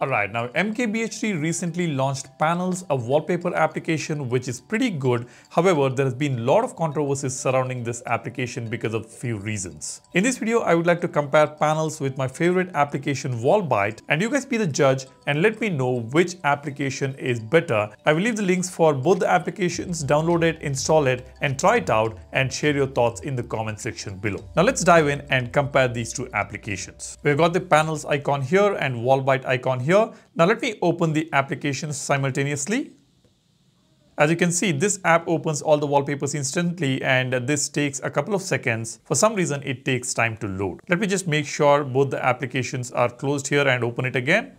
Alright, now MKBHD recently launched Panels, a wallpaper application which is pretty good. However, there has been a lot of controversies surrounding this application because of few reasons. In this video, I would like to compare Panels with my favorite application Wallbyte and you guys be the judge and let me know which application is better. I will leave the links for both the applications, download it, install it and try it out and share your thoughts in the comment section below. Now let's dive in and compare these two applications. We've got the Panels icon here and Wallbyte icon here. Now let me open the applications simultaneously. As you can see, this app opens all the wallpapers instantly and this takes a couple of seconds. For some reason, it takes time to load. Let me just make sure both the applications are closed here and open it again.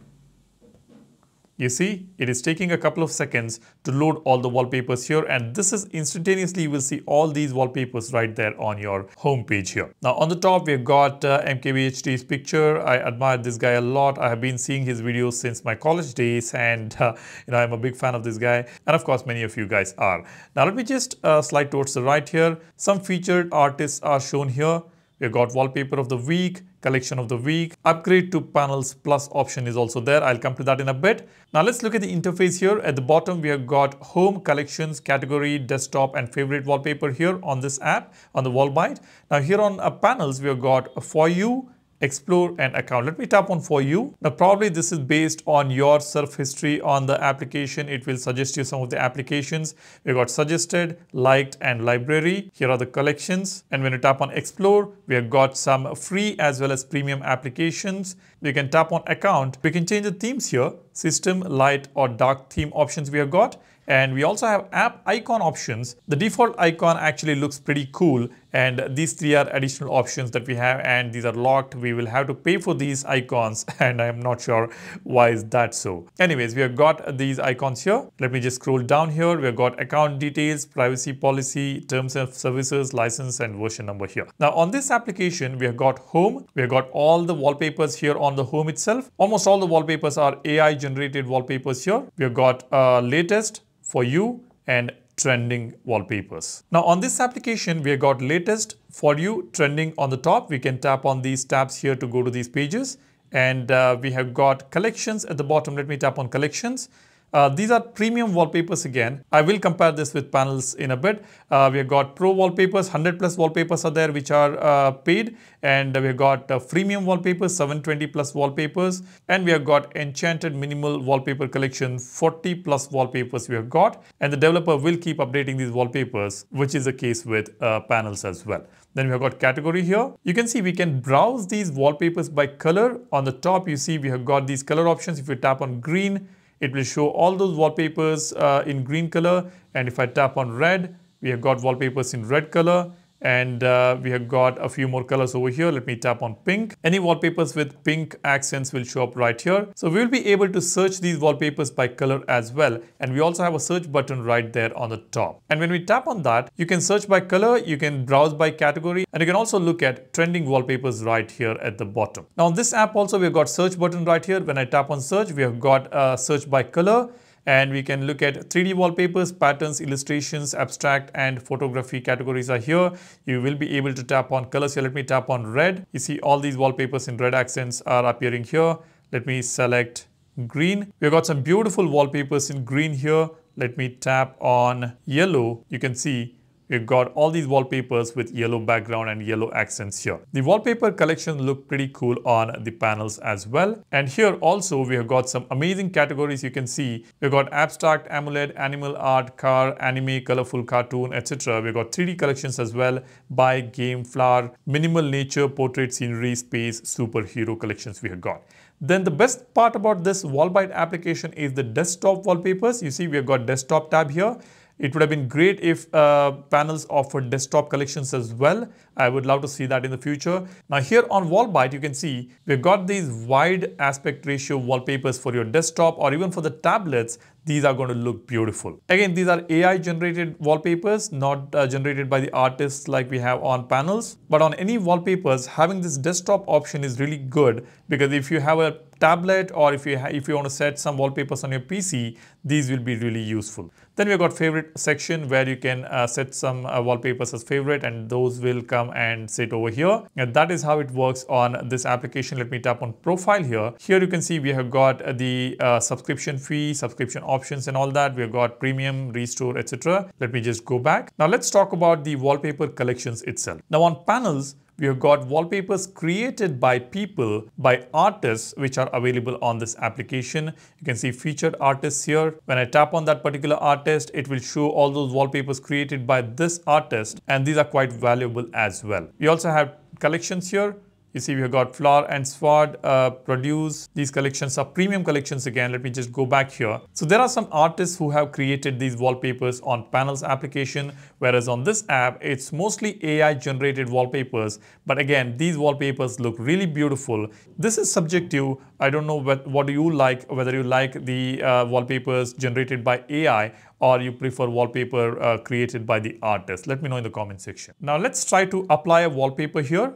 You see, it is taking a couple of seconds to load all the wallpapers here and this is instantaneously you will see all these wallpapers right there on your home page here. Now on the top we've got uh, MKBHD's picture. I admire this guy a lot. I have been seeing his videos since my college days and uh, you know I'm a big fan of this guy and of course many of you guys are. Now let me just uh, slide towards the right here. Some featured artists are shown here. We've got wallpaper of the week, collection of the week. Upgrade to panels plus option is also there. I'll come to that in a bit. Now let's look at the interface here. At the bottom, we have got home, collections, category, desktop and favorite wallpaper here on this app on the wall Wallbyte. Now here on uh, panels, we have got for you, explore an account. Let me tap on for you. Now probably this is based on your surf history on the application. It will suggest you some of the applications. We got suggested, liked and library. Here are the collections. And when you tap on explore, we have got some free as well as premium applications. We can tap on account. We can change the themes here. System, light or dark theme options we have got and we also have app icon options. The default icon actually looks pretty cool and these three are additional options that we have and these are locked. We will have to pay for these icons and I am not sure why is that so. Anyways, we have got these icons here. Let me just scroll down here. We have got account details, privacy policy, terms of services, license and version number here. Now on this application, we have got home. We have got all the wallpapers here on the home itself. Almost all the wallpapers are AI generated wallpapers here. We have got uh, latest, for you and trending wallpapers. Now on this application, we have got latest for you trending on the top. We can tap on these tabs here to go to these pages and uh, we have got collections at the bottom. Let me tap on collections uh, these are premium wallpapers again. I will compare this with panels in a bit. Uh, we have got pro wallpapers, 100 plus wallpapers are there which are uh, paid and we have got uh, freemium wallpapers, 720 plus wallpapers and we have got enchanted minimal wallpaper collection, 40 plus wallpapers we have got and the developer will keep updating these wallpapers which is the case with uh, panels as well. Then we have got category here. You can see we can browse these wallpapers by color. On the top you see we have got these color options. If you tap on green, it will show all those wallpapers uh, in green color. And if I tap on red, we have got wallpapers in red color and uh, we have got a few more colors over here. Let me tap on pink. Any wallpapers with pink accents will show up right here. So we will be able to search these wallpapers by color as well. And we also have a search button right there on the top. And when we tap on that, you can search by color, you can browse by category, and you can also look at trending wallpapers right here at the bottom. Now on this app also, we've got search button right here. When I tap on search, we have got search by color and we can look at 3D wallpapers, patterns, illustrations, abstract and photography categories are here. You will be able to tap on colors here. Let me tap on red. You see all these wallpapers in red accents are appearing here. Let me select green. We've got some beautiful wallpapers in green here. Let me tap on yellow. You can see We've got all these wallpapers with yellow background and yellow accents here. The wallpaper collection look pretty cool on the panels as well. And here also we have got some amazing categories you can see. We've got abstract, AMOLED, animal art, car, anime, colorful cartoon, etc. We've got 3D collections as well by game, flower, minimal nature, portrait, scenery, space, superhero collections we have got. Then the best part about this Wallbyte application is the desktop wallpapers. You see we have got desktop tab here it would have been great if uh, panels offered desktop collections as well. I would love to see that in the future. Now here on Wallbyte, you can see we've got these wide aspect ratio wallpapers for your desktop or even for the tablets. These are going to look beautiful. Again, these are AI generated wallpapers, not uh, generated by the artists like we have on panels. But on any wallpapers, having this desktop option is really good because if you have a tablet or if you if you want to set some wallpapers on your PC, these will be really useful. Then we've got favorite section where you can uh, set some uh, wallpapers as favorite and those will come and sit over here. And that is how it works on this application. Let me tap on profile here. Here you can see we have got the uh, subscription fee, subscription options and all that. We've got premium, restore, etc. Let me just go back. Now let's talk about the wallpaper collections itself. Now on panels, we have got wallpapers created by people, by artists, which are available on this application. You can see featured artists here. When I tap on that particular artist, it will show all those wallpapers created by this artist. And these are quite valuable as well. We also have collections here you see, we have got Flower and Sword uh, produce. These collections are premium collections again. Let me just go back here. So there are some artists who have created these wallpapers on Panels application, whereas on this app, it's mostly AI generated wallpapers. But again, these wallpapers look really beautiful. This is subjective. I don't know what, what do you like, whether you like the uh, wallpapers generated by AI or you prefer wallpaper uh, created by the artist. Let me know in the comment section. Now let's try to apply a wallpaper here.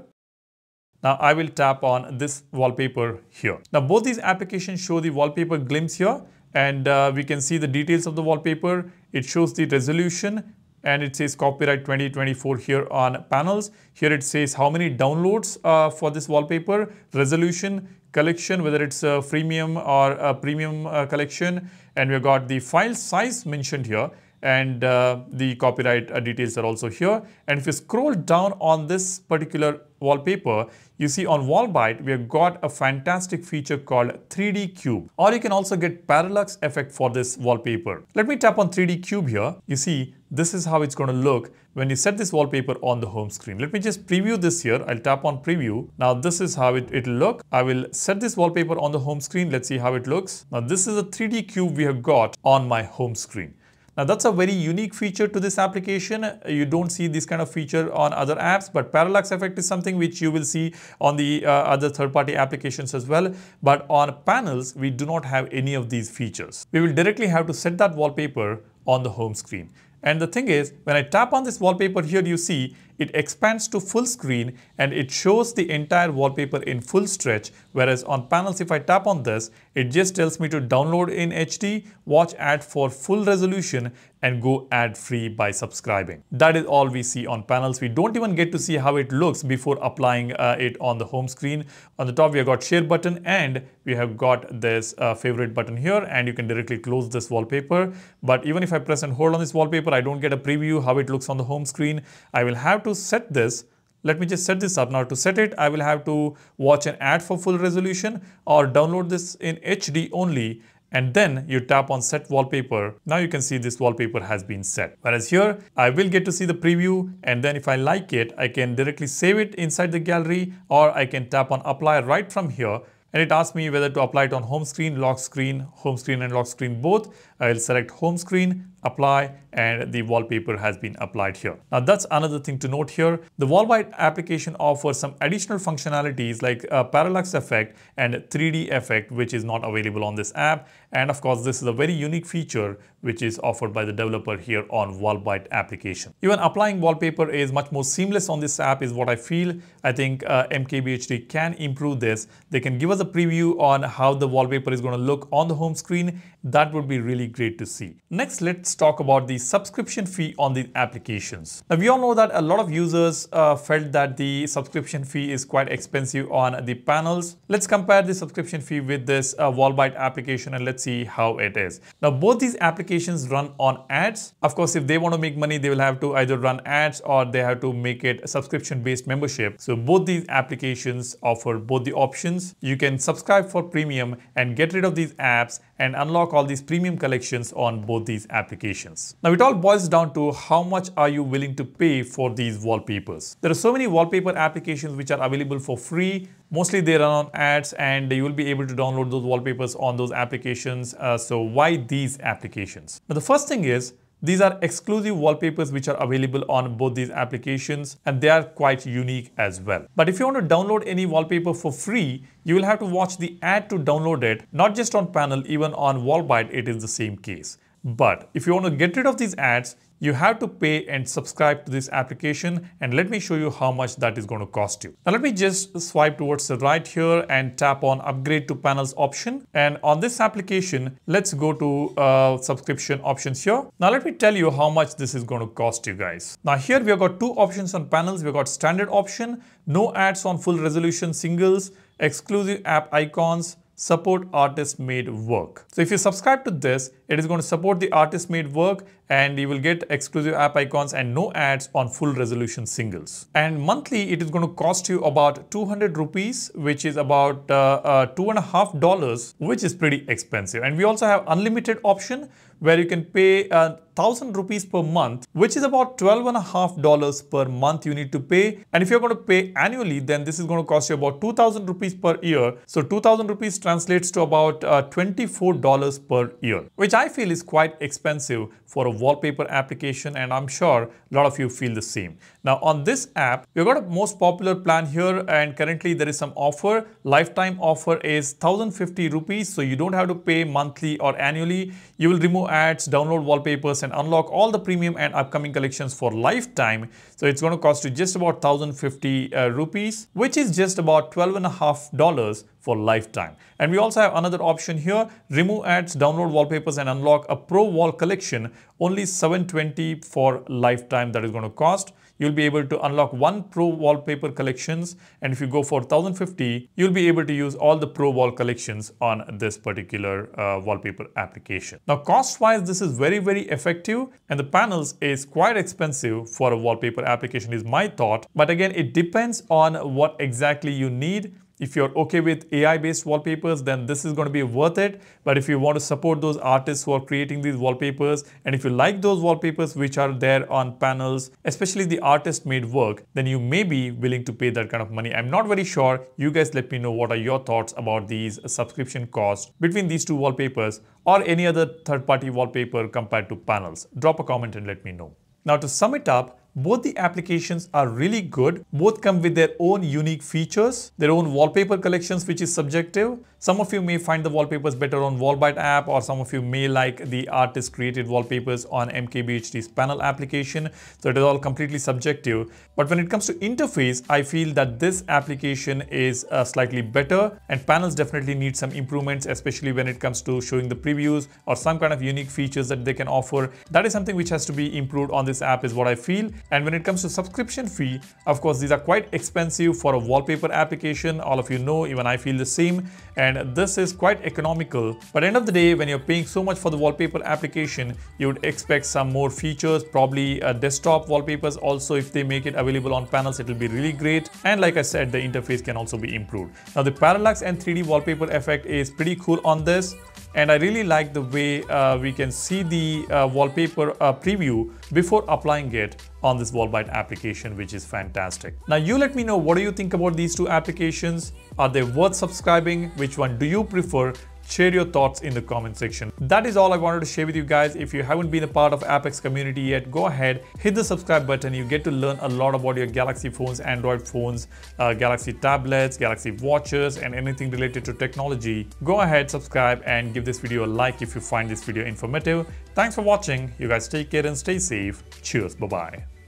Now I will tap on this wallpaper here. Now both these applications show the wallpaper glimpse here and uh, we can see the details of the wallpaper. It shows the resolution and it says copyright 2024 here on panels. Here it says how many downloads uh, for this wallpaper, resolution, collection, whether it's a freemium or a premium uh, collection. And we've got the file size mentioned here and uh, the copyright uh, details are also here. And if you scroll down on this particular wallpaper, you see on Wallbyte, we have got a fantastic feature called 3D Cube. Or you can also get parallax effect for this wallpaper. Let me tap on 3D Cube here. You see, this is how it's going to look when you set this wallpaper on the home screen. Let me just preview this here. I'll tap on preview. Now this is how it, it'll look. I will set this wallpaper on the home screen. Let's see how it looks. Now this is a 3D cube we have got on my home screen. Now that's a very unique feature to this application. You don't see this kind of feature on other apps, but parallax effect is something which you will see on the uh, other third-party applications as well. But on panels, we do not have any of these features. We will directly have to set that wallpaper on the home screen. And the thing is, when I tap on this wallpaper here, you see it expands to full screen and it shows the entire wallpaper in full stretch. Whereas on panels, if I tap on this, it just tells me to download in HD, watch ad for full resolution and go ad free by subscribing. That is all we see on panels. We don't even get to see how it looks before applying uh, it on the home screen. On the top, we have got share button and we have got this uh, favorite button here and you can directly close this wallpaper. But even if I press and hold on this wallpaper, I don't get a preview how it looks on the home screen. I will have to to set this, let me just set this up. Now to set it, I will have to watch an ad for full resolution or download this in HD only and then you tap on set wallpaper. Now you can see this wallpaper has been set. Whereas here, I will get to see the preview and then if I like it, I can directly save it inside the gallery or I can tap on apply right from here and it asks me whether to apply it on home screen, lock screen, home screen and lock screen both. I'll select home screen, apply and the wallpaper has been applied here. Now that's another thing to note here. The Wallbyte application offers some additional functionalities like a parallax effect and 3D effect which is not available on this app. And of course this is a very unique feature which is offered by the developer here on Wallbyte application. Even applying wallpaper is much more seamless on this app is what I feel. I think uh, MKBHD can improve this. They can give us a preview on how the wallpaper is going to look on the home screen. That would be really great to see. Next, let's talk about the subscription fee on the applications. Now, we all know that a lot of users uh, felt that the subscription fee is quite expensive on the panels. Let's compare the subscription fee with this uh, Wallbyte application and let's see how it is. Now, both these applications run on ads. Of course, if they want to make money, they will have to either run ads or they have to make it a subscription-based membership. So both these applications offer both the options. You can subscribe for premium and get rid of these apps and unlock all these premium collections on both these applications. Now it all boils down to how much are you willing to pay for these wallpapers. There are so many wallpaper applications which are available for free. Mostly they run on ads and you will be able to download those wallpapers on those applications. Uh, so why these applications? Now the first thing is These are exclusive wallpapers which are available on both these applications and they are quite unique as well. But if you want to download any wallpaper for free, you will have to watch the ad to download it, not just on panel, even on Wallbyte it is the same case. But if you want to get rid of these ads, you have to pay and subscribe to this application and let me show you how much that is going to cost you. Now let me just swipe towards the right here and tap on upgrade to panels option and on this application let's go to uh, subscription options here. Now let me tell you how much this is going to cost you guys. Now here we have got two options on panels. We've got standard option, no ads on full resolution singles, exclusive app icons, support artist made work. So if you subscribe to this, it is going to support the artist made work and you will get exclusive app icons and no ads on full resolution singles. And monthly, it is going to cost you about 200 rupees, which is about uh, uh, two and a half dollars, which is pretty expensive. And we also have unlimited option where you can pay a uh, thousand rupees per month, which is about twelve and a half and a half dollars per month you need to pay. And if you're going to pay annually, then this is going to cost you about 2000 rupees per year. So 2000 rupees translates to about uh, $24 per year, which I feel is quite expensive for a wallpaper application and I'm sure a lot of you feel the same. Now on this app, we've got a most popular plan here and currently there is some offer. Lifetime offer is 1050 rupees so you don't have to pay monthly or annually. You will remove ads, download wallpapers and unlock all the premium and upcoming collections for lifetime. So it's going to cost you just about 1050 uh, rupees which is just about 12 and a half dollars for lifetime. And we also have another option here, remove ads, download wallpapers and unlock a pro wall collection, only 720 for lifetime that is going to cost. You'll be able to unlock one pro wallpaper collections. And if you go for 1050 you'll be able to use all the pro wall collections on this particular uh, wallpaper application. Now cost wise this is very very effective. And the panels is quite expensive for a wallpaper application is my thought. But again it depends on what exactly you need if you're okay with AI-based wallpapers, then this is going to be worth it. But if you want to support those artists who are creating these wallpapers, and if you like those wallpapers which are there on panels, especially the artist-made work, then you may be willing to pay that kind of money. I'm not very sure. You guys let me know what are your thoughts about these subscription costs between these two wallpapers or any other third-party wallpaper compared to panels. Drop a comment and let me know. Now to sum it up, both the applications are really good. Both come with their own unique features, their own wallpaper collections which is subjective. Some of you may find the wallpapers better on Wallbyte app or some of you may like the artist created wallpapers on MKBHD's panel application. So it is all completely subjective. But when it comes to interface, I feel that this application is uh, slightly better and panels definitely need some improvements, especially when it comes to showing the previews or some kind of unique features that they can offer. That is something which has to be improved on this app is what I feel. And when it comes to subscription fee, of course, these are quite expensive for a wallpaper application. All of you know, even I feel the same. And this is quite economical. But end of the day, when you're paying so much for the wallpaper application, you would expect some more features, probably uh, desktop wallpapers. Also, if they make it available on panels, it will be really great. And like I said, the interface can also be improved. Now, the parallax and 3D wallpaper effect is pretty cool on this and I really like the way uh, we can see the uh, wallpaper uh, preview before applying it on this Wallbyte application which is fantastic. Now you let me know what do you think about these two applications? Are they worth subscribing? Which one do you prefer? Share your thoughts in the comment section. That is all I wanted to share with you guys. If you haven't been a part of AppX community yet, go ahead, hit the subscribe button. You get to learn a lot about your Galaxy phones, Android phones, uh, Galaxy tablets, Galaxy watches, and anything related to technology. Go ahead, subscribe, and give this video a like if you find this video informative. Thanks for watching. You guys take care and stay safe. Cheers. Bye-bye.